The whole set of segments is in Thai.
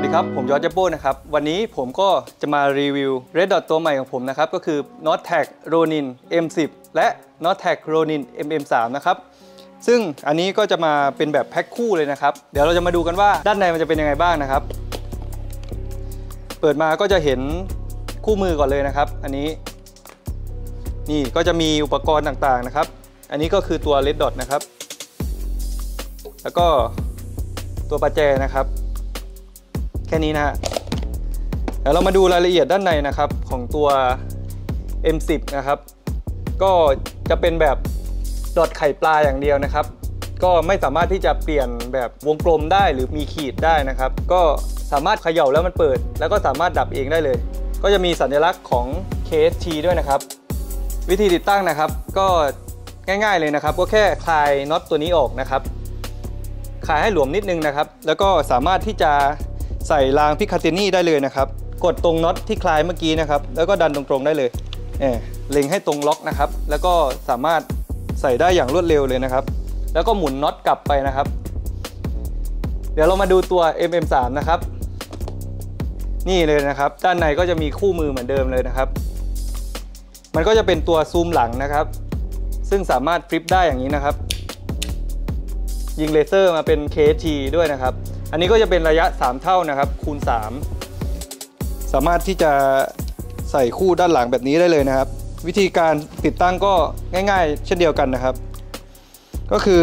วัสดีครับ ผมยอดเจโป้นะครับ วันนี้ผมก็จะมารีวิว Red Dot ตัวใหม่ของผมนะครับ ก็คือ n o t t a g Ronin M10 และ n o t t a g Ronin MM3 นะครับ ซึ่งอันนี้ก็จะมาเป็นแบบแพ็คคู่เลยนะครับ เดี๋ยวเราจะมาดูกันว่าด้านในมันจะเป็นยังไงบ้างนะครับ เปิดมาก็จะเห็นคู่มือก่อนเลยนะครับ อันนี้ นี่ก็จะมีอุปกรณ์ต่างๆนะครับ อันนี้ก็คือตัว Red Dot นะครับ แล้วก็ตัวประแจนะครับ แค่นี้นะฮะเดี๋ยวเรามาดูรายละเอียดด้านในนะครับของตัว M10 นะครับ ก็จะเป็นแบบดอทไข่ปลาอย่างเดียวนะครับ ก็ไม่สามารถที่จะเปลี่ยนแบบวงกลมได้หรือมีขีดได้นะครับ ก็สามารถเขย่าแล้วมันเปิด แล้วก็สามารถดับเองได้เลย ก็จะมีสัญลักษณ์ของ KST ด้วยนะครับ วิธีติดตั้งนะครับ ก็ง่ายๆเลยนะครับ ก็แค่คลายน็อตตัวนี้ออกนะครับคลายให้หลวมนิดนึงนะครับ แล้วก็สามารถที่จะ ใส่รางพิคาเตนี่ได้เลยนะครับ กดตรงน็อตที่คลายเมื่อกี้นะครับ แล้วก็ดันตรงๆได้เลยเออเล็งให้ตรงล็อกนะครับ แล้วก็สามารถใส่ได้อย่างรวดเร็วเลยนะครับ แล้วก็หมุนน็อตกลับไปนะครับ เดี๋ยวเรามาดูตัว MM3 นะครับ นี่เลยนะครับ ด้านในก็จะมีคู่มือเหมือนเดิมเลยนะครับ มันก็จะเป็นตัวซูมหลังนะครับ ซึ่งสามารถฟลิปได้อย่างนี้นะครับ ยิงเลเซอร์มาเป็น KT ด้วยนะครับ อันนี้ก็จะเป็นระยะ 3 เท่านะครับ คูณ 3 สามารถที่จะใส่คู่ด้านหลังแบบนี้ได้เลยนะครับ วิธีการติดตั้งก็ง่าย ๆ เช่นเดียวกันนะครับ ก็คือ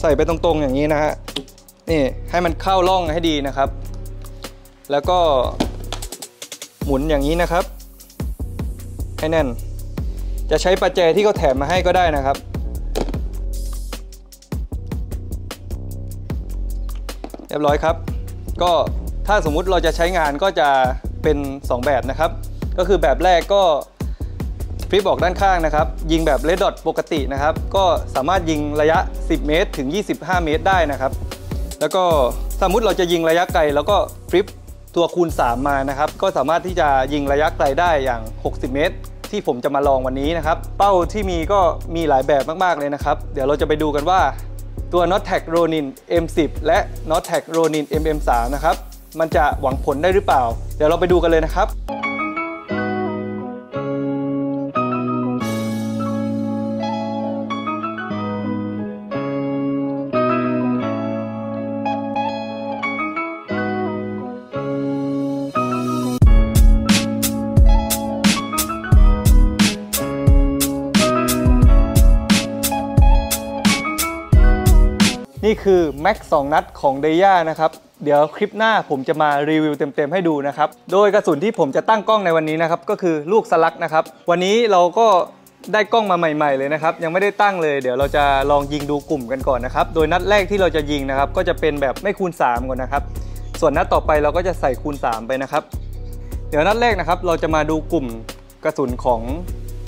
ใส่ไปตรงๆอย่างนี้นะฮะนี่ให้มันเข้าร่องให้ดีนะครับ แล้วก็หมุนอย่างนี้นะครับ ให้แน่น จะใช้ประแจที่เขาแถมมาให้ก็ได้นะครับ เรียบร้อยครับ ก็ถ้าสมมุติเราจะใช้งานก็จะเป็น 2 แบบนะครับ ก็คือแบบแรกก็ฟลิปออกด้านข้างนะครับ ยิงแบบเลดดอทปกตินะครับ ก็สามารถยิงระยะ 10 เมตร ถึง 25 เมตรได้นะครับ แล้วก็สมมุติเราจะยิงระยะไกล แล้วก็ฟลิปตัวคูณ 3 มานะครับ ก็สามารถที่จะยิงระยะไกลได้อย่าง 60 เมตร ที่ผมจะมาลองวันนี้นะครับ เป้าที่มีก็มีหลายแบบมากๆเลยนะครับ เดี๋ยวเราจะไปดูกันว่า ตัว n o t t a g Ronin M10 และ n o t t a g Ronin MM3 นะครับ มันจะหวังผลได้หรือเปล่า เดี๋ยวเราไปดูกันเลยนะครับ คือแม็ก2นัดของเดย่านะครับ เดี๋ยวคลิปหน้าผมจะมารีวิวเต็มๆให้ดูนะครับ โดยกระสุนที่ผมจะตั้งกล้องในวันนี้นะครับ ก็คือลูกสลักนะครับ วันนี้เราก็ได้กล้องมาใหม่ๆเลยนะครับ ยังไม่ได้ตั้งเลย เดี๋ยวเราจะลองยิงดูกลุ่มกันก่อนนะครับ โดยนัดแรกที่เราจะยิงนะครับ ก็จะเป็นแบบไม่คูณ 3 ก่อนนะครับ ส่วนนัดต่อไปเราก็จะใส่คูณ 3 ไปนะครับ เดี๋ยวนัดแรกนะครับ เราจะมาดูกลุ่มกระสุนของ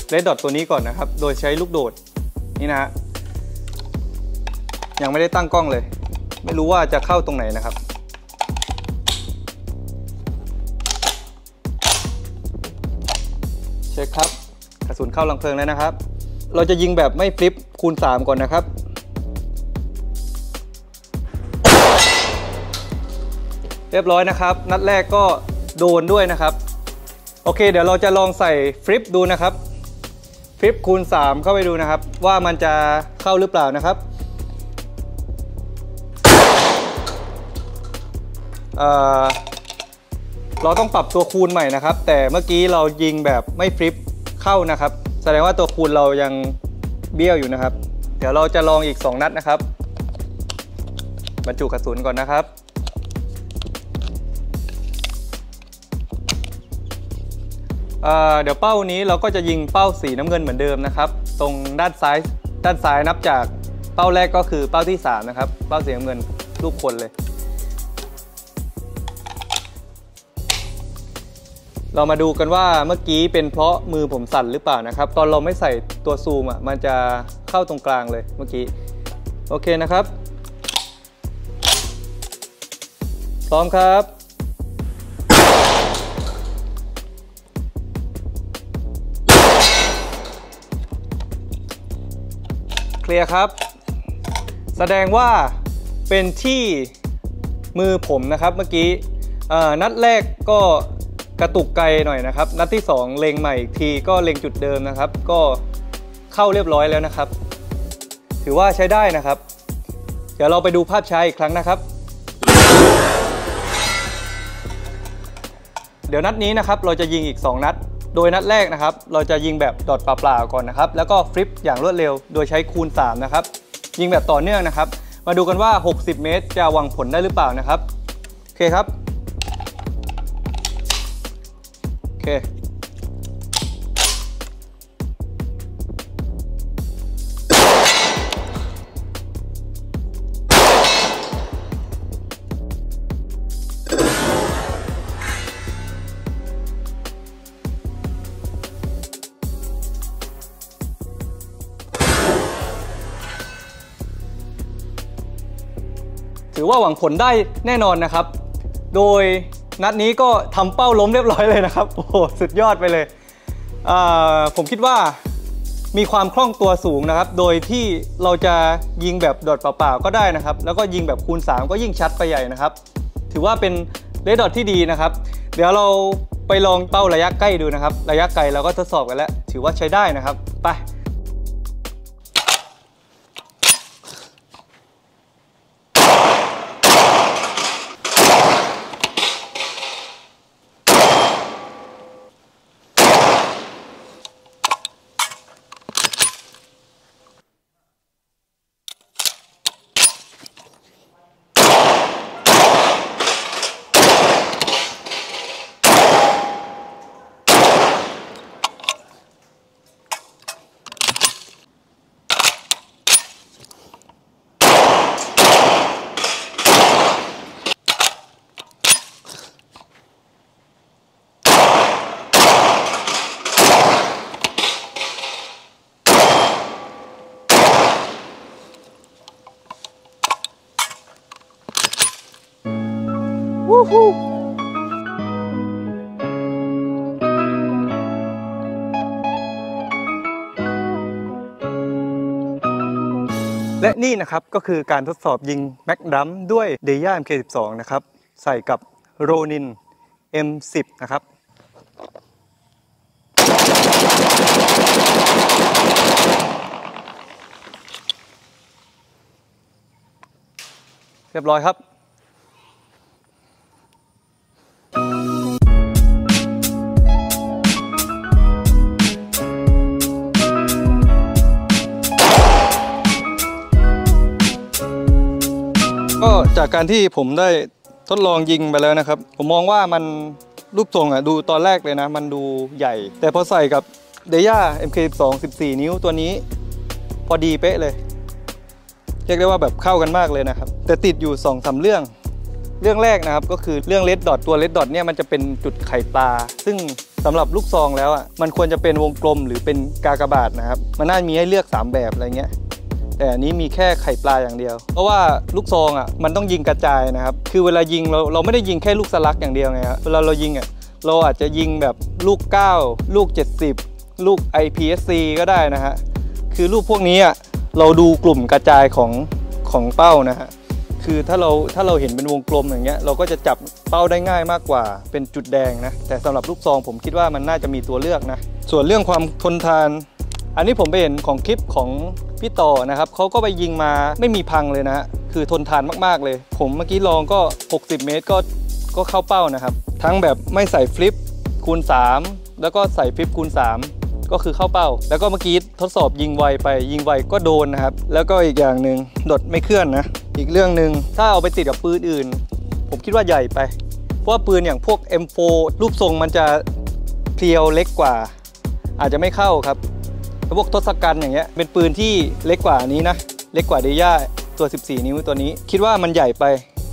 เรดดอทตัวนี้ก่อนนะครับ โดยใช้ลูกโดดนี่นะฮะ ยังไม่ได้ตั้งกล้องเลย ไม่รู้ว่าจะเข้าตรงไหนนะครับ เช็คครับกระสุนเข้าลังเพลิงแล้วนะครับ เราจะยิงแบบไม่ฟลิปคูณ 3 ก่อนนะครับเรียบร้อยนะครับ นัดแรกก็โดนด้วยนะครับ โอเค เดี๋ยวเราจะลองใส่ฟลิปดูนะครับ ฟลิปคูณ 3 เข้าไปดูนะครับ ว่ามันจะเข้าหรือเปล่านะครับ เราต้องปรับตัวคูณใหม่นะครับ แต่เมื่อกี้เรายิงแบบไม่ฟลิปเข้านะครับ แสดงว่าตัวคูณเรายังเบี้ยวอยู่นะครับ เดี๋ยวเราจะลองอีก 2 นัดนะครับ บรรจุกระสุนก่อนนะครับเดี๋ยวเป้านี้เราก็จะยิงเป้าสีน้ำเงินเหมือนเดิมนะครับ ตรงด้านซ้ายด้านซ้ายนับจากเป้าแรกก็คือเป้าที่ 3 นะครับ เป้าสีน้ำเงินลูกคนเลย เรามาดูกันว่าเมื่อกี้เป็นเพราะมือผมสั่นหรือเปล่านะครับ ตอนเราไม่ใส่ตัวซูมอะมันจะเข้าตรงกลางเลยเมื่อกี้ โอเคนะครับ พร้อมครับ เคลียร์ครับ แสดงว่าเป็นที่มือผมนะครับเมื่อกี้นัดแรกก็ กระตุกไกลหน่อยนะครับ นัดที่ 2 เล็งใหม่อีกทีก็เล็งจุดเดิมนะครับ ก็เข้าเรียบร้อยแล้วนะครับ ถือว่าใช้ได้นะครับ เดี๋ยวเราไปดูภาพช้าอีกครั้งนะครับ เดี๋ยวนัดนี้นะครับเราจะยิงอีก 2 นัด โดยนัดแรกนะครับ เราจะยิงแบบดอทเปล่าๆก่อนนะครับ แล้วก็ฟลิปอย่างรวดเร็ว โดยใช้คูณ 3 นะครับ ยิงแบบต่อเนื่องนะครับ มาดูกันว่า 60 เมตร จะวังผลได้หรือเปล่านะครับโอเคครับ เค ถือว่าหวังผลได้แน่นอนนะครับ โดย นัดนี้ก็ทำเป้าล้มเรียบร้อยเลยนะครับ โอ้โห สุดยอดไปเลยอ่าผมคิดว่ามีความคล่องตัวสูงนะครับ โดยที่เราจะยิงแบบดอทเปล่าๆก็ได้นะครับ แล้วก็ยิงแบบคูณ 3 ก็ยิ่งชัดไปใหญ่นะครับ ถือว่าเป็นเลดดอทที่ดีนะครับ เดี๋ยวเราไปลองเป้าระยะใกล้ดูนะครับ ระยะไกลเราก็ทดสอบกันแล้ว ถือว่าใช้ได้นะครับ ไป และนี่นะครับก็คือการทดสอบยิงแม็กดัมด้วย d e y a MK12 นะครับ ใส่กับ Ronin M10 นะครับเรียบร้อยครับ จากการที่ผมได้ทดลองยิงไปแล้วนะครับ ผมมองว่ามันรูปทรงอะดูตอนแรกเลยนะ มันดูใหญ่ แต่พอใส่กับเดย่า MK12 14 นิ้วตัวนี้ พอดีเป๊ะเลย เรียกได้ว่าแบบเข้ากันมากเลยนะครับ แต่ติดอยู่2อสาเรื่องเรื่องแรกนะครับก็คือเรื่องเลดดอทตัวเลดดอทเนี่ยมันจะเป็นจุดไข่ปลาซึ่งสำหรับลูกซองแล้วอะมันควรจะเป็นวงกลมหรือเป็นกากบาทนะครับ มันน่ามีให้เลือก 3 แบบอะไรเงี้ย แต่อันนี้มีแค่ไข่ปลาอย่างเดียว เพราะว่าลูกซองอะมันต้องยิงกระจายนะครับ คือเวลายิงเราเราไม่ได้ยิงแค่ลูกสลักอย่างเดียวไงครับเวลาเรายิงอะเราอาจจะยิงแบบลูก 9 ลูก 70 ลูก IPSC ก็ได้นะฮะ คือลูกพวกนี้อะเราดูกลุ่มกระจายของของเป้านะฮะ คือถ้าเราถ้าเราเห็นเป็นวงกลมอย่างเงี้ยเราก็จะจับเป้าได้ง่ายมากกว่า เป็นจุดแดงนะ แต่สำหรับลูกซองผมคิดว่ามันน่าจะมีตัวเลือกนะ ส่วนเรื่องความทนทาน อันนี้ผมไปเห็นของคลิปของพี่ต่อนะครับเขาก็ไปยิงมาไม่มีพังเลยนะคือทนทานมากๆเลย ผมเมื่อกี้ลองก็ 60 เมตรก็ก็เข้าเป้านะครับ ทั้งแบบไม่ใส่ฟลิปคูณ 3 แล้วก็ใส่ฟลิปคูณ 3 ก็คือเข้าเป้า แล้วก็เมื่อกี้ทดสอบยิงไวไปยิงไวก็โดนนะครับ แล้วก็อีกอย่างหนึ่งดดไม่เคลื่อนนะ อีกเรื่องหนึ่งถ้าเอาไปติดกับปืนอื่น ผมคิดว่าใหญ่ไป เพราะว่าปืนอย่างพวก M4 รูปทรงมันจะเพรียวเล็กกว่า อาจจะไม่เข้าครับ พวกทศกัณฐ์อย่างเงี้ยเป็นปืนที่เล็กกว่านี้นะ เล็กกว่าเดย่าตัว 14 นิ้วตัวนี้ คิดว่ามันใหญ่ไป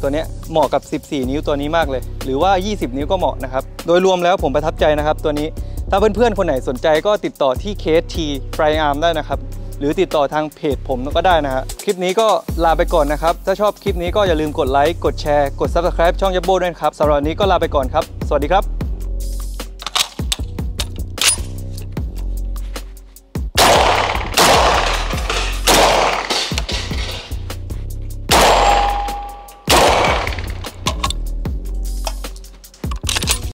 ตัวเนี้ยเหมาะกับ 14 นิ้วตัวนี้มากเลย หรือว่า 20 นิ้วก็เหมาะนะครับ โดยรวมแล้วผมประทับใจนะครับตัวนี้ ถ้าเพื่อนๆ คนไหนสนใจก็ติดต่อที่ KT f r y Arm ได้นะครับ หรือติดต่อทางเพจผมก็ได้นะฮะ คลิปนี้ก็ลาไปก่อนนะครับ ถ้าชอบคลิปนี้ก็อย่าลืมกดไลค์ กดแชร์ กด Subscribe ช่องยับโบด้วยนะครับสำหรับวันนี้ก็ลาไปก่อนครับ สวัสดีครับ